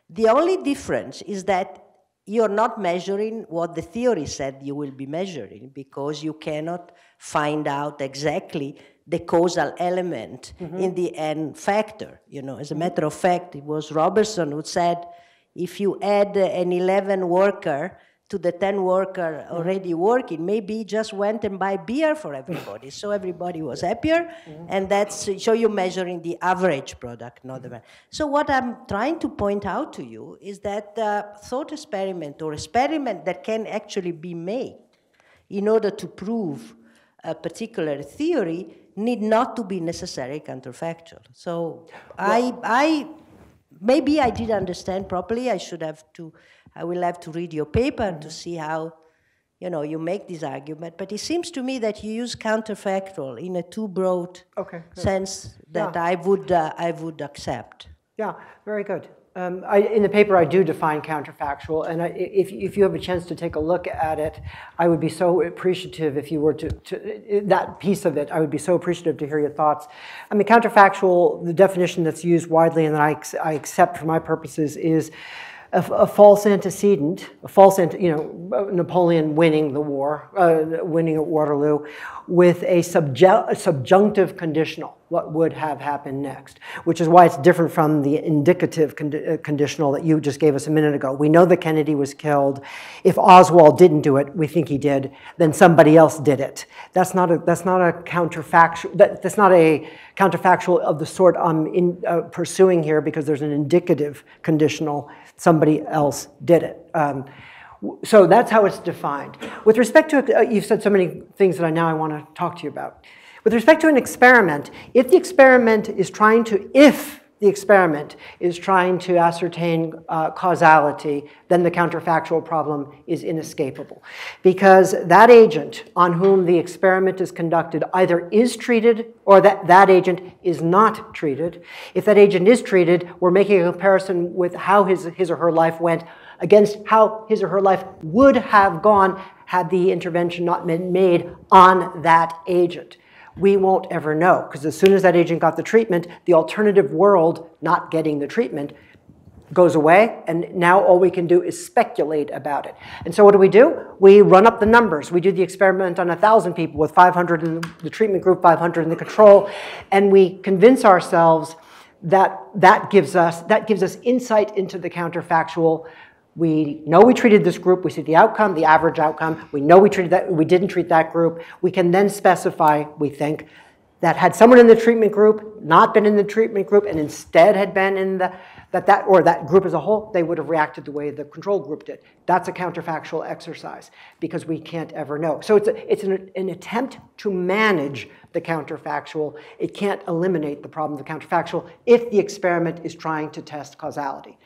Speaker 7: The only difference is that you're not measuring what the theory said you will be measuring because you cannot find out exactly the causal element mm-hmm. in the n factor. You know, as a matter of fact, it was Robertson who said if you add an 11 worker to the 10 worker already working, maybe just went and buy beer for everybody. so everybody was happier. And that's so you're measuring the average product, not the. So what I'm trying to point out to you is that uh, thought experiment or experiment that can actually be made in order to prove a particular theory need not to be necessarily counterfactual. So I, I, maybe I did understand properly. I should have to, I will have to read your paper to see how, you know, you make this argument. But it seems to me that you use counterfactual in a too broad
Speaker 1: Okay,
Speaker 7: sense that
Speaker 1: Yeah.
Speaker 7: I would, uh, I would accept.
Speaker 1: Yeah, very good. Um, I, in the paper, I do define counterfactual, and I, if, if you have a chance to take a look at it, I would be so appreciative if you were to, to that piece of it. I would be so appreciative to hear your thoughts. I mean, counterfactual, the definition that's used widely and that I, I accept for my purposes is a, a false antecedent, a false, ante, you know, Napoleon winning the war, uh, winning at Waterloo, with a, subje- a subjunctive conditional, what would have happened next, which is why it's different from the indicative uh, conditional that you just gave us a minute ago. We know that Kennedy was killed. If Oswald didn't do it, we think he did, then somebody else did it. That's not a, that's not a counterfactual, that, that's not a counterfactual of the sort I'm in, uh, pursuing here because there's an indicative conditional, somebody else did it. Um, so that's how it's defined. With respect to, uh, you've said so many things that I now I want to talk to you about. With respect to an experiment, if the experiment is trying to, if the experiment is trying to ascertain uh, causality, then the counterfactual problem is inescapable. Because that agent on whom the experiment is conducted either is treated or that that agent is not treated. If that agent is treated, we're making a comparison with how his, his or her life went against how his or her life would have gone had the intervention not been made on that agent we won't ever know because as soon as that agent got the treatment, the alternative world not getting the treatment goes away, and now all we can do is speculate about it. And so what do we do? We run up the numbers. We do the experiment on 1,000 people with 500 in the treatment group, 500 in the control, and we convince ourselves that that gives us, that gives us insight into the counterfactual we know we treated this group, we see the outcome, the average outcome, we know we treated that, we didn't treat that group. We can then specify, we think, that had someone in the treatment group not been in the treatment group and instead had been in the, that that, or that group as a whole, they would have reacted the way the control group did. That's a counterfactual exercise because we can't ever know. So it's, a, it's an, an attempt to manage the counterfactual. It can't eliminate the problem of the counterfactual if the experiment is trying to test causality.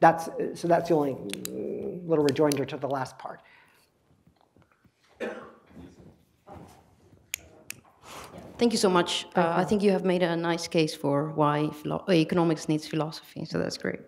Speaker 1: That's, so that's the only little rejoinder to the last part.
Speaker 8: Thank you so much. Uh, I think you have made a nice case for why uh, economics needs philosophy, so that's great.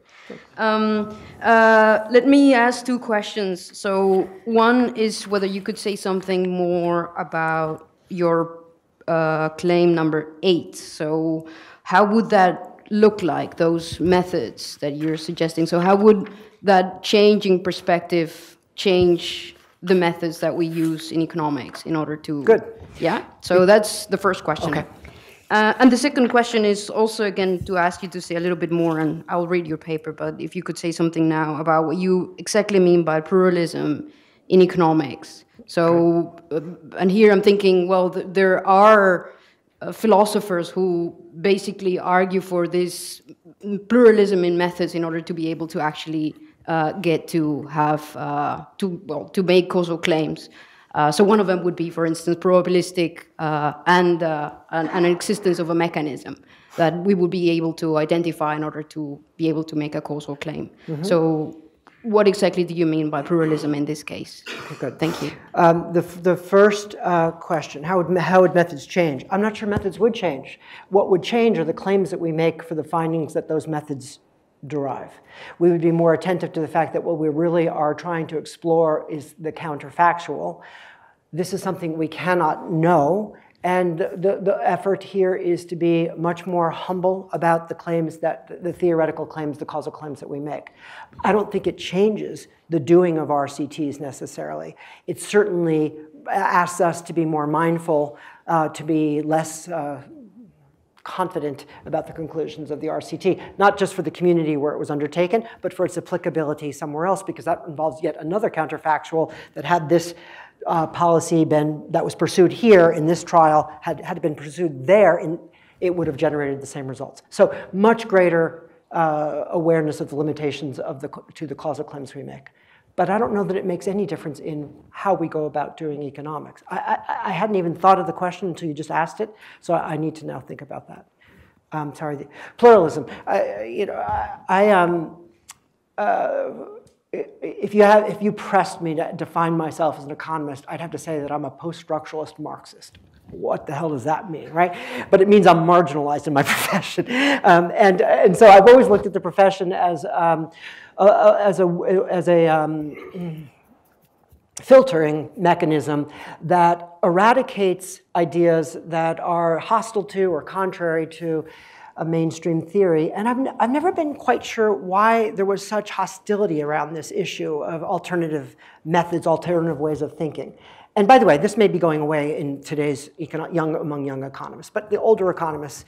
Speaker 8: Um, uh, let me ask two questions. So, one is whether you could say something more about your uh, claim number eight. So, how would that look like, those methods that you're suggesting? So, how would that changing perspective change the methods that we use in economics in order to.
Speaker 1: Good.
Speaker 8: Yeah? So, that's the first question.
Speaker 1: Okay.
Speaker 8: Uh, and the second question is also again to ask you to say a little bit more, and I'll read your paper, but if you could say something now about what you exactly mean by pluralism in economics. So, uh, and here I'm thinking, well, th- there are uh, philosophers who basically argue for this pluralism in methods in order to be able to actually uh, get to have uh, to well to make causal claims. Uh, so one of them would be, for instance, probabilistic uh, and, uh, and an existence of a mechanism that we would be able to identify in order to be able to make a causal claim. So what exactly do you mean by pluralism in this case?
Speaker 1: good.
Speaker 8: Thank you.
Speaker 1: Um, the, the first uh, question, how would, how would methods change? I'm not sure methods would change. What would change are the claims that we make for the findings that those methods derive. We would be more attentive to the fact that what we really are trying to explore is the counterfactual. This is something we cannot know, and the, the effort here is to be much more humble about the claims that, the theoretical claims, the causal claims that we make. I don't think it changes the doing of RCTs necessarily. It certainly asks us to be more mindful, uh, to be less uh, confident about the conclusions of the RCT, not just for the community where it was undertaken, but for its applicability somewhere else, because that involves yet another counterfactual that had this uh, policy been, that was pursued here in this trial, had, had been pursued there, and it would have generated the same results. So much greater uh, awareness of the limitations of the, to the causal claims we make. But I don't know that it makes any difference in how we go about doing economics. I, I, I hadn't even thought of the question until you just asked it, so I, I need to now think about that. Um, sorry, pluralism. I, you know, I, um, uh, if you have, if you pressed me to define myself as an economist, I'd have to say that I'm a post-structuralist Marxist. What the hell does that mean, right? But it means I'm marginalized in my (laughs) profession, um, and and so I've always looked at the profession as um, as a as a um, filtering mechanism that eradicates ideas that are hostile to or contrary to a mainstream theory. And I've, n- I've never been quite sure why there was such hostility around this issue of alternative methods, alternative ways of thinking. And by the way, this may be going away in today's econo- young, among young economists, but the older economists,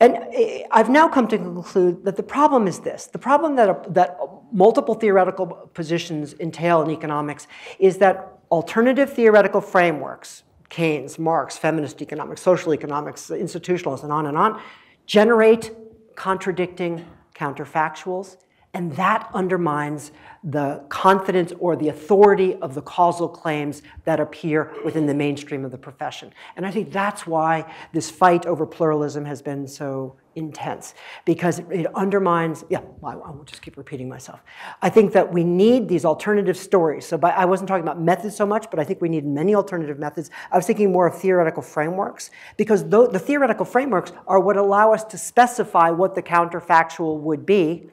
Speaker 1: and eh, I've now come to conclude that the problem is this. The problem that, that multiple theoretical positions entail in economics is that alternative theoretical frameworks, Keynes, Marx, feminist economics, social economics, institutionalists, and on and on, generate contradicting counterfactuals, and that undermines the confidence or the authority of the causal claims that appear within the mainstream of the profession. And I think that's why this fight over pluralism has been so intense, because it undermines, yeah, I won't just keep repeating myself. I think that we need these alternative stories. So by, I wasn't talking about methods so much, but I think we need many alternative methods. I was thinking more of theoretical frameworks, because the theoretical frameworks are what allow us to specify what the counterfactual would be.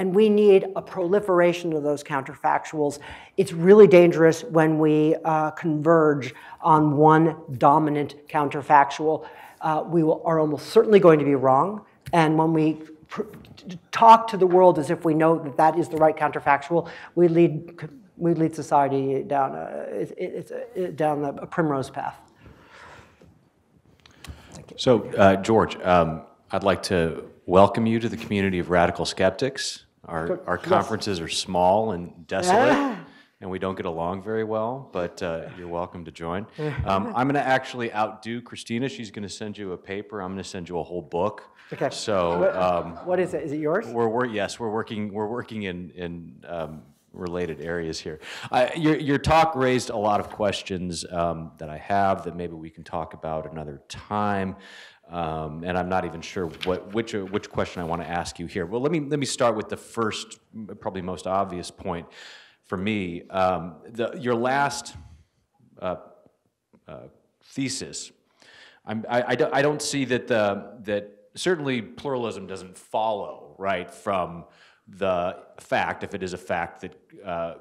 Speaker 1: And we need a proliferation of those counterfactuals. It's really dangerous when we uh, converge on one dominant counterfactual. Uh, we will, are almost certainly going to be wrong. And when we talk to the world as if we know that that is the right counterfactual, we lead, we lead society down a, it- it's a, down a primrose path.
Speaker 9: So, uh, George, um, I'd like to welcome you to the community of radical skeptics. Our, our conferences are small and desolate, and we don't get along very well, but uh, you're welcome to join. (laughs) Um, I'm going to actually outdo Christina. She's going to send you a paper. I'm going to send you a whole book.
Speaker 1: Okay.
Speaker 9: So, um,
Speaker 1: what is it? Is it yours?
Speaker 9: we're, we're yes, we're working we're working in in um, related areas here. I, your your talk raised a lot of questions um, that I have that maybe we can talk about another time. Um, and I'm not even sure what which uh, which question I want to ask you here. Well, let me let me start with the first, probably most obvious point for me. Um, the, your last uh, uh, thesis I'm, I, I, don't, see that the, that certainly pluralism doesn't follow, right, from the fact, if it is a fact, that uh,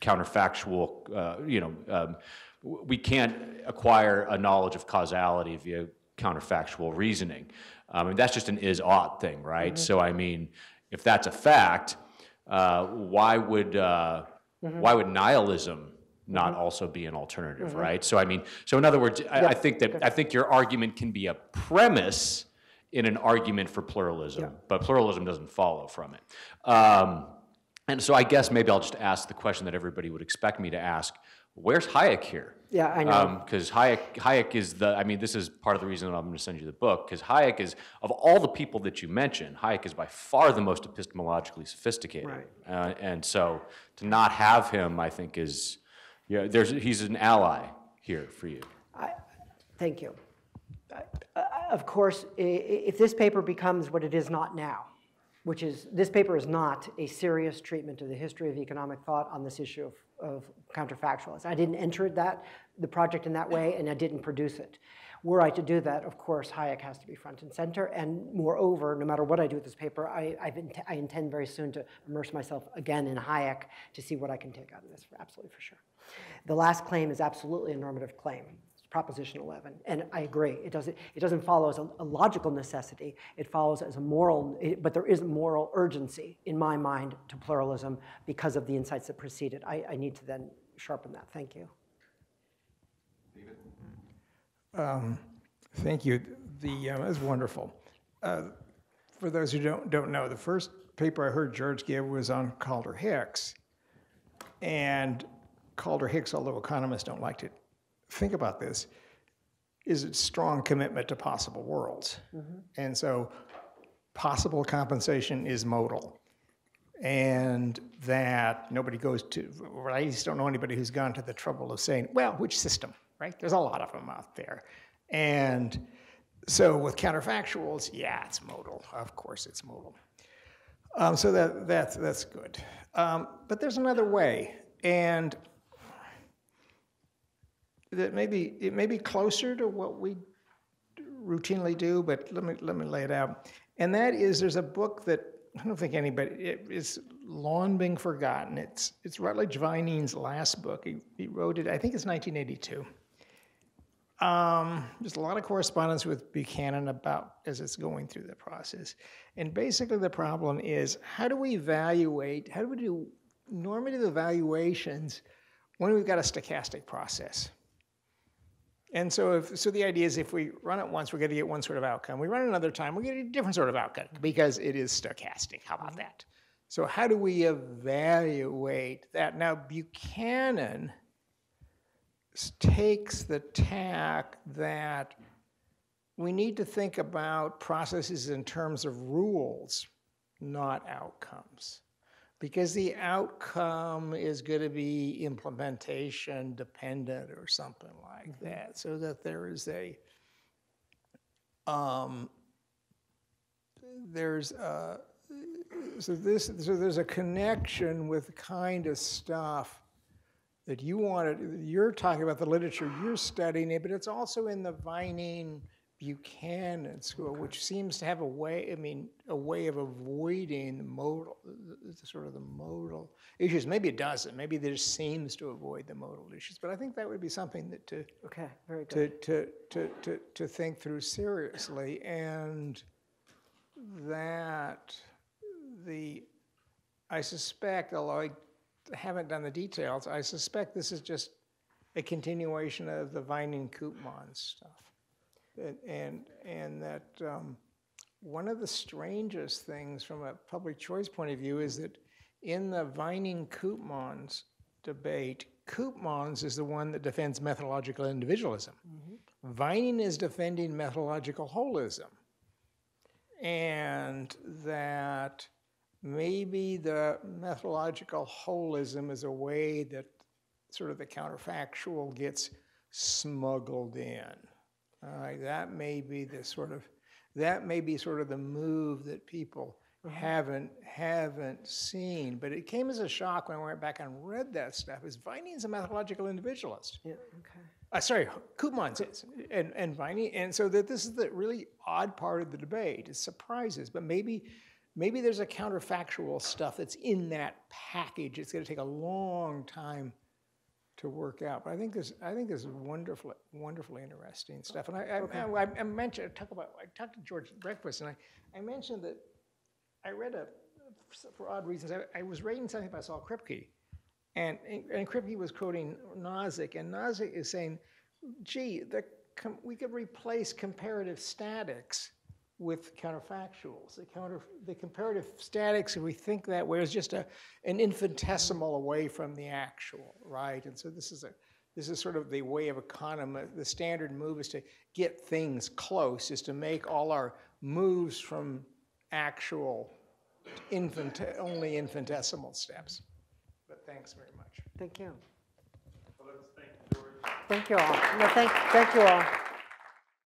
Speaker 9: counterfactual, uh, you know, um, we can't acquire a knowledge of causality via counterfactual reasoning. Um, and that's just an is ought thing, right? So, I mean, if that's a fact, uh, why would uh, why would nihilism not also be an alternative, right? So I mean, so in other words, I, I think that I think your argument can be a premise in an argument for pluralism, but pluralism doesn't follow from it. Um, and so I guess maybe I'll just ask the question that everybody would expect me to ask: Where's Hayek here?
Speaker 1: Yeah, I know.
Speaker 9: Because Hayek, Hayek is the, I mean, this is part of the reason I'm going to send you the book, because Hayek is, of all the people that you mentioned, Hayek is by far the most epistemologically sophisticated.
Speaker 1: Right.
Speaker 9: Uh, and so to not have him, I think, is, yeah, there's, he's an ally here for you.
Speaker 1: I, Thank you. I- I- Of course, if this paper becomes what it is not now, which is, this paper is not a serious treatment of the history of economic thought on this issue of, of counterfactualism. I didn't enter that, the project in that way, and I didn't produce it. Were I to do that, of course, Hayek has to be front and center, and moreover, no matter what I do with this paper, I, I intend very soon to immerse myself again in Hayek to see what I can take out of this, absolutely for sure. The last claim is absolutely a normative claim. It's Proposition 11, and I agree. It doesn't, it doesn't follow as a, a logical necessity. It follows as a moral, it- but there is a moral urgency in my mind to pluralism because of the insights that preceded. I, I need to then sharpen that. Thank you.
Speaker 10: Thank you. The, um, that was wonderful. Uh, For those who don't, don't know, the first paper I heard George give was on Kaldor-Hicks. And Kaldor-Hicks, although economists don't like to think about this, is a strong commitment to possible worlds. And so possible compensation is modal. And that nobody goes to, or I just don't know anybody who's gone to the trouble of saying, well, which system, right? There's a lot of them out there. And so with counterfactuals, yeah, it's modal. Of course, it's modal. Um, so that, that's, that's good. Um, but there's another way. And that maybe, it may be closer to what we routinely do, but let me, let me lay it out. And that is, there's a book that I don't think anybody, it, it's long been forgotten. It's, it's Rutledge Vining's last book. He, he wrote it, I think it's 1982. Um, there's a lot of correspondence with Buchanan about as it's going through the process. And basically, the problem is how do we evaluate, how do we do normative evaluations when we've got a stochastic process? And so, if, so the idea is if we run it once, we're going to get one sort of outcome. We run it another time, to get a different sort of outcome because it is stochastic. How about that? So, how do we evaluate that? Now, Buchanan takes the tack that we need to think about processes in terms of rules, not outcomes. Because the outcome is going to be implementation dependent or something like that, so that there is a, um, there's a, so this, so there's a connection with the kind of stuff that you wanted, you're talking about the literature, you're studying it, but it's also in the Vining Buchanan school, which seems to have a way, I mean, a way of avoiding the modal, the- the sort of the modal issues. Maybe it doesn't, maybe there just seems to avoid the modal issues, but I think that would be something that to,
Speaker 1: Okay, very good.
Speaker 10: to, to, to, to, to think through seriously. And that the, I suspect, although I haven't done the details, I suspect this is just a continuation of the Vining Koopman stuff. And, and, and that um, one of the strangest things from a public choice point of view is that in the Vining Koopmans debate, Koopmans is the one that defends methodological individualism. Vining is defending methodological holism. And that maybe the methodological holism is a way that sort of the counterfactual gets smuggled in. Right, that may be the sort of that may be sort of the move that people haven't haven't seen. But it came as a shock when I went back and read that stuff. Is Vining's a methodological individualist?
Speaker 1: Yeah, okay.
Speaker 10: Uh, sorry, Koopmans is, and, and Vining, and so that this is the really odd part of the debate. It surprises, but maybe, maybe there's a counterfactual stuff that's in that package. It's going to take a long time to work out. But I think this, I think this is wonderfully, wonderfully interesting stuff. And I, I, I, I mentioned, I talk about, I talked to George at breakfast, and I, I mentioned that I read a, for odd reasons, I, I was reading something about Saul Kripke, and, and Kripke was quoting Nozick, and Nozick is saying, gee, the, com- we could replace comparative statics with counterfactuals. The, counter, the comparative statics, if we think that way, is just a, an infinitesimal away from the actual, right? And so this is a this is sort of the way of economy. The standard move is to get things close, is to make all our moves from actual infant, only infinitesimal steps. But thanks very much.
Speaker 1: Thank you.
Speaker 2: Well, let's thank George.
Speaker 1: Thank you all. No, thank, thank you all.